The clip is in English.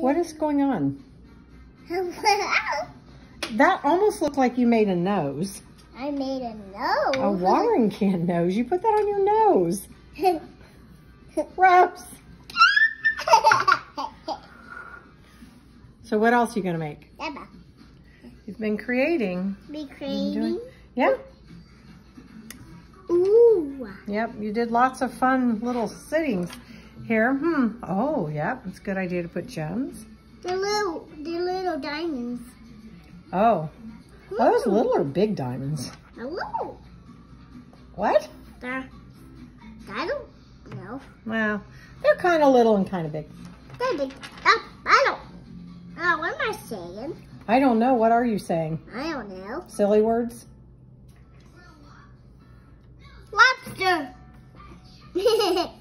What is going on? That almost looked like you made a nose. I made a nose. A watering can nose. You put that on your nose. Gross. So what else are you going to make? Emma, You've been creating. be Doing- creating. Yeah. Ooh. Yep. You did lots of fun little sittings here. Hmm. Oh, yep. It's a good idea to put gems. The little, the little diamonds. Oh. Are those little or big diamonds? A little. What? There. I don't know. Well, they're kind of little and kind of big. They're big. Oh, I don't. Oh, what am I saying? I don't know. What are you saying? I don't know. Silly words? Lobster.